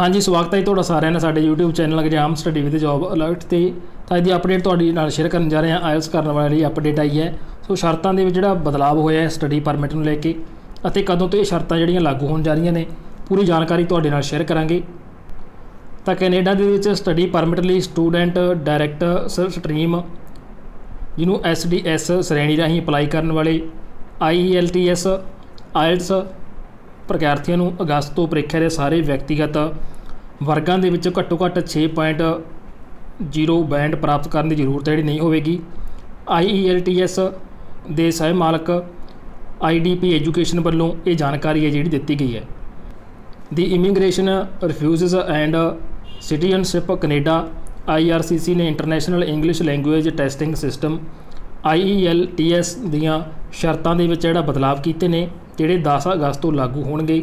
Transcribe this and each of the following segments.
ਹਾਂਜੀ, ਸਵਾਗਤ ਹੈ ਜੀ ਤੁਹਾਡਾ ਸਾਰਿਆਂ ਦਾ ਸਾਡੇ YouTube channel exam study with job alert ਤੇ। ਤਾਂ ਇਹਦੀ ਅਪਡੇਟ ਤੁਹਾਡੀ ਨਾਲ ਸ਼ੇਅਰ ਕਰਨ ਜਾ ਰਹੇ ਹਾਂ। ਆਇਲਸ ਕਰਨ ਵਾਲੀ ਅਪਡੇਟ ਆਈ ਹੈ। ਸੋ ਸ਼ਰਤਾਂ ਦੇ ਵਿੱਚ ਜਿਹੜਾ ਬਦਲਾਅ ਹੋਇਆ ਹੈ ਸਟੱਡੀ ਪਰਮਿਟ ਨੂੰ ਲੈ ਕੇ ਅਤੇ ਕਦੋਂ ਤੋਂ ਇਹ ਸ਼ਰਤਾਂ ਜਿਹੜੀਆਂ ਲਾਗੂ ਹੋਣ ਜਾ ਰਹੀਆਂ ਨੇ, ਪੂਰੀ ਜਾਣਕਾਰੀ ਤੁਹਾਡੇ ਨਾਲ ਸ਼ੇਅਰ ਕਰਾਂਗੇ। ਤਾਂ ਕੈਨੇਡਾ ਦੇ ਵਿੱਚ ਸਟੱਡੀ ਪਰਮਿਟ ਲਈ ਸਟੂਡੈਂਟ ਡਾਇਰੈਕਟ ਸਟਰੀਮ ਜਿਹਨੂੰ SDS ਸ਼੍ਰੇਣੀ ਰਾਹੀਂ ਅਪਲਾਈ ਕਰਨ ਵਾਲੇ IELTS ਆਇਲਟਸ ਪ੍ਰਗਿਆਰਥੀਆਂ ਨੂੰ ਅਗਸਤ ਤੋਂ ਪ੍ਰੀਖਿਆ ਦੇ ਸਾਰੇ ਵਿਅਕਤੀਗਤ ਵਰਗਾਂ ਦੇ ਵਿੱਚ ਘੱਟੋ ਘੱਟ 6.0 ਬੈਂਡ ਪ੍ਰਾਪਤ ਕਰਨ ਦੀ ਜ਼ਰੂਰਤ ਜਿਹੜੀ ਨਹੀਂ ਹੋਵੇਗੀ। IELTS ਦੇ ਸਹਿ ਮਾਲਕ IDP ਐਜੂਕੇਸ਼ਨ ਵੱਲੋਂ ਇਹ ਜਾਣਕਾਰੀ ਹੈ ਜਿਹੜੀ ਦਿੱਤੀ ਗਈ ਹੈ। ਦੀ immigration refugees and citizenship Canada IRCC ਨੇ international English language testing system IELTS ਦੀਆਂ ਸ਼ਰਤਾਂ ਦੇ ਵਿੱਚ ਜਿਹੜਾ ਬਦਲਾਅ ਕੀਤੇ ਨੇ ਜਿਹੜੇ 10 ਅਗਸਤ ਤੋਂ ਲਾਗੂ ਹੋਣਗੇ,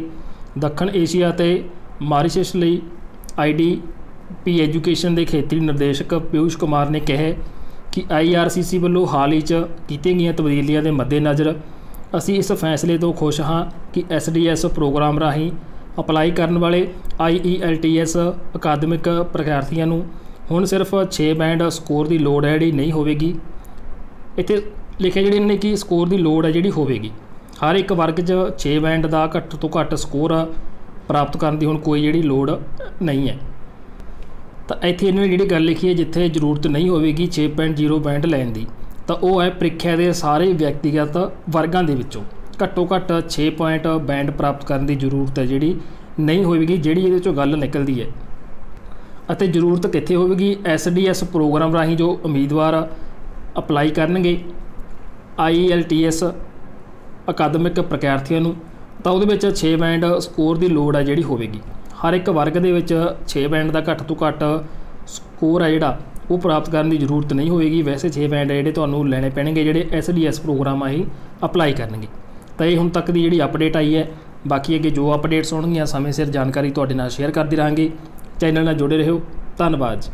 ਦੱਖਣ ਏਸ਼ੀਆ ਤੇ ਮਾਰੀਸ਼ਸ ਲਈ ਆਈਡੀਪੀ ਐਜੂਕੇਸ਼ਨ ਦੇ ਖੇਤਰੀ ਨਿਰਦੇਸ਼ਕ ਪਿਊਸ਼ ਕੁਮਾਰ ਨੇ ਕਿਹਾ ਕਿ IRCC ਵੱਲੋਂ ਹਾਲ ਹੀ 'ਚ ਕੀਤੀਆਂ ਗਈਆਂ ਤਬਦੀਲੀਆਂ ਦੇ ਮੱਦੇਨਜ਼ਰ ਅਸੀਂ ਇਸ ਫੈਸਲੇ ਤੋਂ ਖੁਸ਼ ਹਾਂ ਕਿ SDS ਪ੍ਰੋਗਰਾਮ ਰਾਹੀਂ ਅਪਲਾਈ ਕਰਨ ਵਾਲੇ IELTS ਅਕਾਦਮਿਕ ਪ੍ਰਖਿਆਰਥੀਆਂ ਨੂੰ ਹੁਣ ਸਿਰਫ 6 ਬੈਂਡ ਸਕੋਰ ਦੀ ਲੋੜ ਹੈ ਜਿਹੜੀ ਨਹੀਂ ਹੋਵੇਗੀ। ਇੱਥੇ ਲਿਖਿਆ ਜਿਹੜੇ ਨੇ ਕਿ ਸਕੋਰ ਦੀ ਲੋੜ ਹੈ ਜਿਹੜੀ ਹੋਵੇਗੀ। ਹਰ ਇੱਕ ਵਰਗ 'ਚ 6 ਬੈਂਡ ਦਾ ਘੱਟ ਤੋਂ ਘੱਟ ਸਕੋਰ ਪ੍ਰਾਪਤ ਕਰਨ ਦੀ ਹੁਣ ਕੋਈ ਜਿਹੜੀ ਲੋੜ ਨਹੀਂ ਹੈ। ਤਾਂ ਇੱਥੇ ਇਹਨਾਂ ਨੇ ਜਿਹੜੀ ਗੱਲ ਲਿਖੀ ਹੈ, ਜਿੱਥੇ ਜ਼ਰੂਰਤ ਨਹੀਂ ਹੋਵੇਗੀ 6.0 ਬੈਂਡ ਲੈਣ ਦੀ, ਤਾਂ ਉਹ ਹੈ ਪ੍ਰੀਖਿਆ ਦੇ ਸਾਰੇ ਵਿਅਕਤੀਗਤ ਵਰਗਾਂ ਦੇ ਵਿੱਚੋਂ। ਘੱਟੋ ਘੱਟ 6 ਪੁਆਇੰਟ ਬੈਂਡ ਪ੍ਰਾਪਤ ਕਰਨ ਦੀ ਜ਼ਰੂਰਤ ਹੈ ਜਿਹੜੀ ਨਹੀਂ ਹੋਵੇਗੀ, ਜਿਹੜੀ ਇਹਦੇ ਚੋਂ ਗੱਲ ਨਿਕਲਦੀ ਹੈ। ਅਤੇ ਜ਼ਰੂਰਤ ਕਿੱਥੇ ਹੋਵੇਗੀ? SDS ਪ੍ਰੋਗਰਾਮ ਰਾਹੀਂ ਜੋ ਉਮੀਦਵਾਰ ਅਪਲਾਈ ਕਰਨਗੇ IELTS ਅਕਾਦਮਿਕ ਪ੍ਰਗਿਆਰਥੀਆਂ ਨੂੰ, ਤਾਂ ਉਹਦੇ ਵਿੱਚ 6 ਬੈਂਡ ਸਕੋਰ ਦੀ ਲੋੜ ਹੈ ਜਿਹੜੀ ਹੋਵੇਗੀ। ਹਰ ਇੱਕ ਵਰਗ ਦੇ ਵਿੱਚ 6 ਬੈਂਡ ਦਾ ਘੱਟ ਤੋਂ ਘੱਟ ਸਕੋਰ ਹੈ ਜਿਹੜਾ, ਉਹ ਪ੍ਰਾਪਤ ਕਰਨ ਦੀ ਜ਼ਰੂਰਤ ਨਹੀਂ ਹੋਵੇਗੀ। ਵੈਸੇ 6 ਬੈਂਡ ਜਿਹੜੇ ਤੁਹਾਨੂੰ ਲੈਣੇ ਪੈਣਗੇ, ਜਿਹੜੇ SDS ਪ੍ਰੋਗਰਾਮ ਆਹੀ ਅਪਲਾਈ ਕਰਨਗੇ। ਤਾਂ ਇਹ ਹੁਣ ਤੱਕ ਦੀ ਜਿਹੜੀ ਅਪਡੇਟ ਆਈ ਹੈ, ਬਾਕੀ ਅੱਗੇ ਜੋ ਅਪਡੇਟਸ ਹੋਣਗੀਆਂ ਸਮੇਂ ਸਿਰ ਜਾਣਕਾਰੀ ਤੁਹਾਡੇ ਨਾਲ ਸ਼ੇਅਰ ਕਰਦੇ ਰਹਾਂਗੇ। ਚੈਨਲ ਨਾਲ ਜੁੜੇ ਰਹੋ। ਧੰਨਵਾਦ